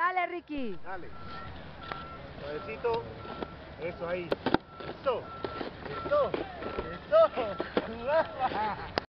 Dale, Ricky. Dale. Suavecito. Eso ahí. Eso. Eso. Eso.